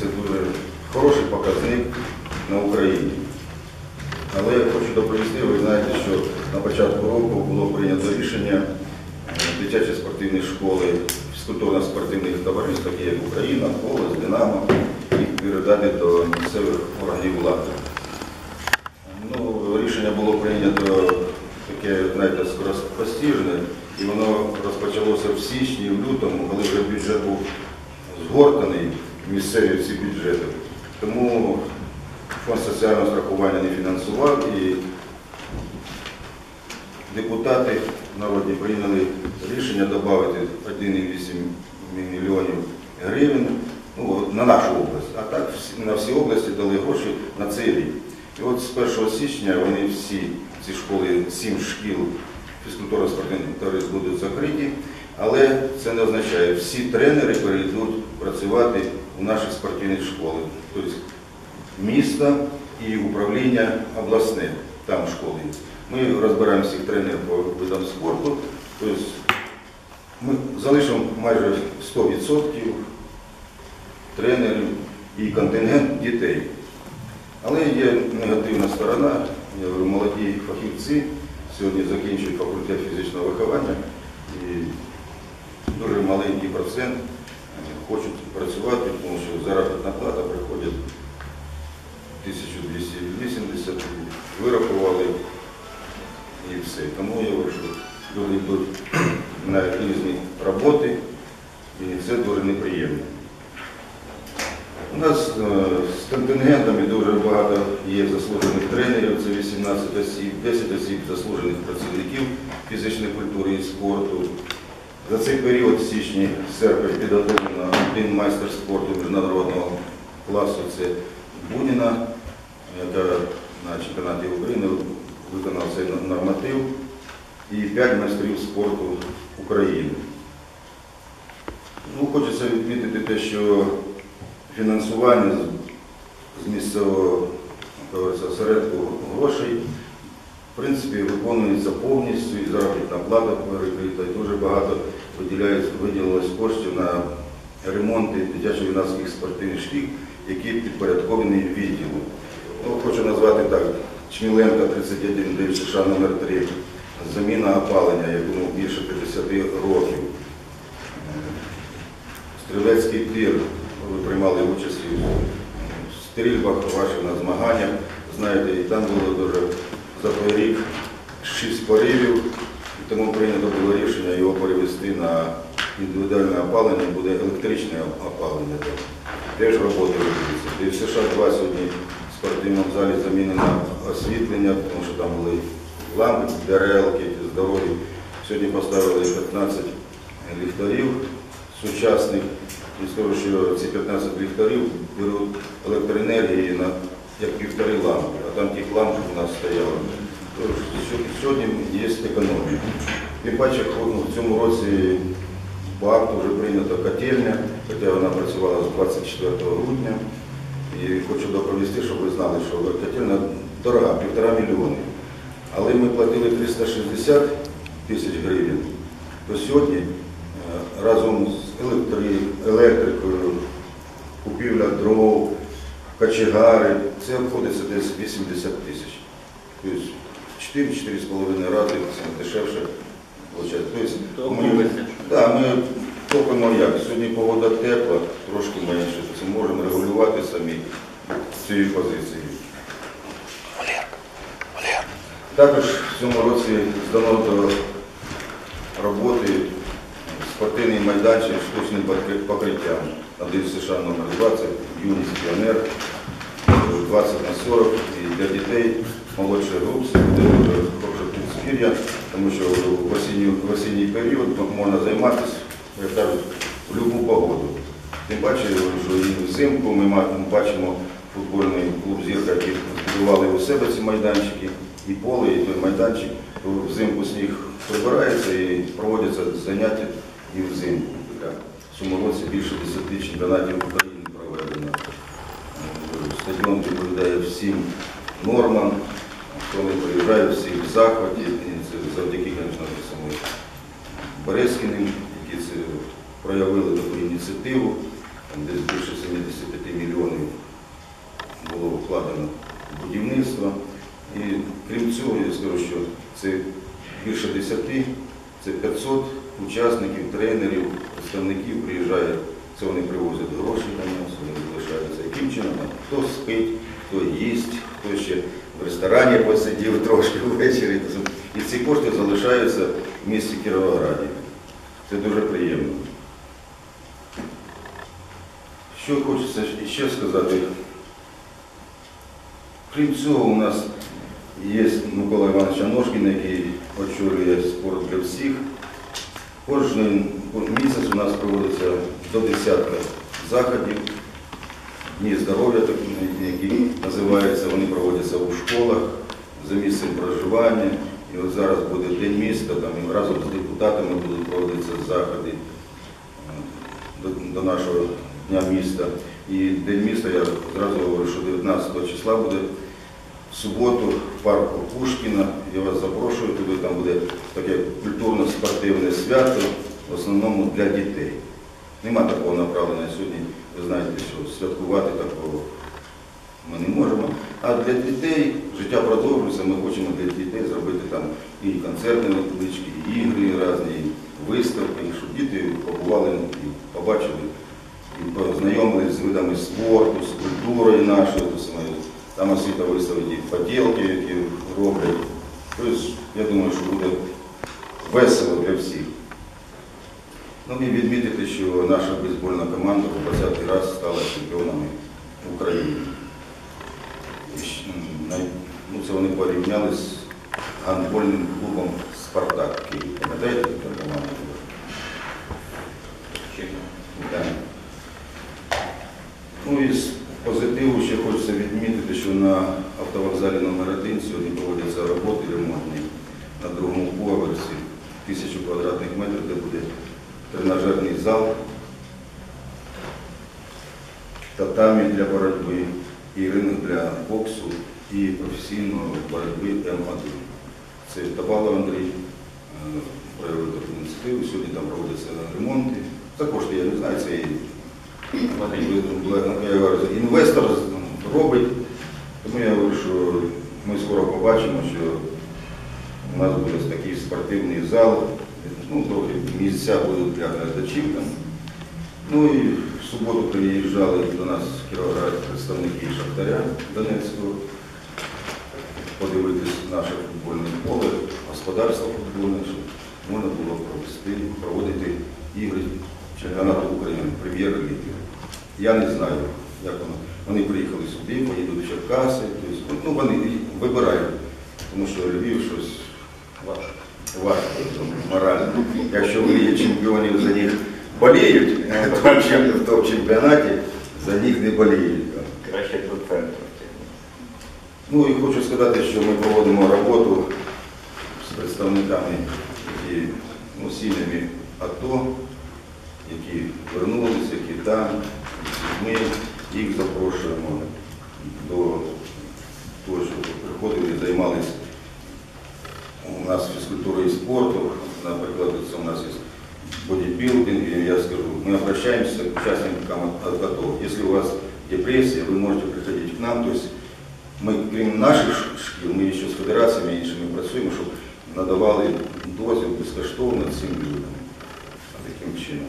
Це дуже хороший показник на Україні. Але я хочу доповісти, ви знаєте, що на початку року було прийнято рішення е, дитячі спортивні школи, фізкультурно-спортивних товариств, такі як Україна, Колос, Динамо, їх передати до місцевих органів влади. Ну, рішення було прийнято таке, знаєте, скороспостіжне, і воно розпочалося в січні, в лютому, коли вже бюджет був згортаний, місцеві всі бюджети. Тому фонд соціального страхування не фінансував і депутати народні прийняли рішення додати 1,8 мільйонів гривень ну, на нашу область. А так на всі області дали гроші на цей рік. І от з 1 січня вони всі, ці школи, сім шкіл фізкультурно-спортивних товариств будуть закриті, але це не означає, всі тренери перейдуть працювати у наші спортивні школи. Тобто міста і управління обласне, там школи. Ми розбираємо всіх тренерів по видам спорту, тобто ми залишимо майже 100% тренерів і контингент дітей. Але є негативна сторона. Я говорю, молоді фахівці сьогодні закінчують факультет фізичного виховання і дуже маленький процент хочуть працювати, тому що заробітна плата приходить 1280, вирахували і все. Тому я що люди йдуть на різні роботи, і це дуже неприємно. У нас е, з контингентами дуже багато є заслужених тренерів, це 18 осіб, 10 осіб заслужених працівників фізичної культури і спорту. За цей період в січні серпень підготовлено один майстер спорту міжнародного класу, це Буніна, яка на чемпіонаті України виконав цей норматив, і 5 майстрів спорту України. Ну, хочеться відмітити те, що фінансування з- місцевого осередку грошей в принципі виконується повністю і заробітна плата перекрита, і дуже багато виділилось коштів на ремонти дитячо-юнацьких спортивних шкіл, які підпорядковані відділу. Ну, хочу назвати так, Чміленка 31, ДШШ номер 3 заміна опалення, якому більше 50 років. Стрілецький тир, ви приймали участь у стрільбах ваших на змаганнях. Знаєте, і там було дуже за той рік шість поривів, тому прийнято було рішення його перевести на індивідуальне опалення, буде електричне опалення. Теж роботи ведуться. І в США 2 сьогодні в спортивному залі замінено освітлення, тому що там були лампи, дерелки, здорові. Сьогодні поставили 15 ліхтарів сучасних. І скажу, що ці 15 ліхтарів беруть електроенергії на як півтори лампи, а там тих ламп у нас стояло. Тож Сьогодні є економія. Тим паче в цьому році по акту вже прийнята котельня, хоча вона працювала з 24 грудня. І хочу доповісти, щоб ви знали, що котельня дорога, півтора мільйони. Але ми платили 360 тисяч гривень. То сьогодні е, разом з електрикою, купівля дров, кочегари, це обходиться десь 80 тисяч. Тобто 4-4,5 рази це дешевше. Тобто да, ми топимо як. Сьогодні погода тепла, трошки менше. Це можемо регулювати самі цією позицією. Також в цьому році здано до роботи спортивний майданчик з штучним покриттям. Один США номер 20, юність піонер, е, 20 на 40. І для дітей це буде дуже хороше підспір'я, тому що в осінній, в осінній період можна займатися, як кажуть, в будь-яку погоду. Тим паче, що і взимку ми бачимо футбольний клуб «Зірка», який збудували у себе ці майданчики, і поле, і той майданчик. То взимку сніг прибирається і проводяться заняття і взимку. В цьому році більше 10 чемпіонатів України проведено. Стадіон відповідає всім нормам, коли приїжджають всі в захваті, і це завдяки, звісно, самому Березкіним, які це позитиву, там десь більше 75 мільйонів було вкладено в будівництво. І крім цього, я скажу, що це більше 10, це 500 учасників, тренерів, представників приїжджають, це вони привозять гроші на нас, вони залишаються. Яким чином? Хто спить, хто їсть, хто ще в ресторані посидів трошки ввечері. І ці кошти залишаються в місті Кіровограді. Це дуже приємно. Що хочеться ще сказати? Крім цього, у нас є Микола Іванович Аношкін, який очолює спорт для всіх. Кожен місяць у нас проводиться до десятка заходів, дні здоров'я, які називаються, вони проводяться у школах за місцем проживання. І от зараз буде День міста, там і разом з депутатами будуть проводитися заходи е, до, нашого дня міста. І День міста, я зразу говорю, що 19 числа буде в суботу в парку Пушкіна. Я вас запрошую туди, там буде таке культурно-спортивне свято, в основному для дітей. Нема такого направлення сьогодні. Ви знаєте, що святкувати такого ми не можемо. А для дітей життя продовжується, ми хочемо для дітей зробити там і концерти невеличкі, і ігри різні, виставки, щоб діти побували і побачили, і познайомилися з видами спорту, з культурою нашою, там освіта виставить і поділки, які роблять. Тобто, я думаю, що буде весело для всіх. Ну і відмітити, що наша бейсбольна команда по 20-й раз стала чемпіонами України. Най- ну, це вони порівняли з гандбольним клубом Спартак Київ. Пам'ятаєте, яка команда була? Ну і з позитиву ще хочеться відмітити, що на автовокзалі номер 1 сьогодні проводяться роботи тренажерний зал, татамі для боротьби, і ринок для боксу і професійної боротьби М1. Це Табалов Андрій е, проявив таку ініціативу. Сьогодні там проводяться ремонти. За кошти, я не знаю, це інвестор робить. Тому я говорю, що ми скоро побачимо, що у нас буде такий спортивний зал, ну, місця будуть для глядачів там. Ну і в суботу приїжджали до нас в Кіровоград представники Шахтаря Донецького, подивитись наше футбольне поле, господарство футбольне, щоб можна було провести, проводити ігри чемпіонату України, прем'єр-ліги. Я не знаю, як воно. Вони приїхали сюди, поїдуть в Черкаси, тобто, ну, вони вибирають, тому що Львів щось важко, важко морально. Якщо в Лігі чемпіонів за них боліють, то в тому чемпіонаті за них не боліють. Краще до центру. Ну і хочу сказати, що ми проводимо роботу з представниками, які ну, сім'ями АТО, які вернулися, які там. Ми їх запрошуємо до того, щоб приходили і займалися у нас фізкультурою і спорту. Наприклад, це у нас є бодібілдинг, і я скажу, мы обращаемся к участникам от АТО. Если у вас депрессия, вы можете приходить к нам. То есть ми, крім наших ш- шкіл, ми ще з федераціями іншими працюємо, щоб надавали дозвіл безкоштовно цим людям. Таким чином.